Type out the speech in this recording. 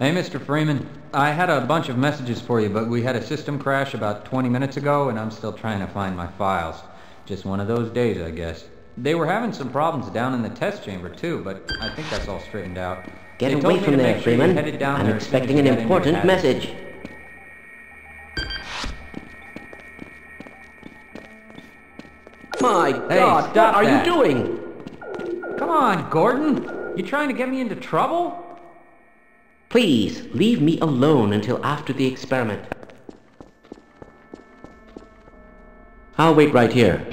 Hey, Mr. Freeman. I had a bunch of messages for you, but we had a system crash about 20 minutes ago, and I'm still trying to find my files. Just one of those days, I guess. They were having some problems down in the test chamber, too, but I think that's all straightened out. Get They away from there, sure Freeman. down I'm there as soon as expecting an important message. My Hey, God, what are that. you doing? Come on, Gordon! You trying to get me into trouble? Please, leave me alone until after the experiment. I'll wait right here.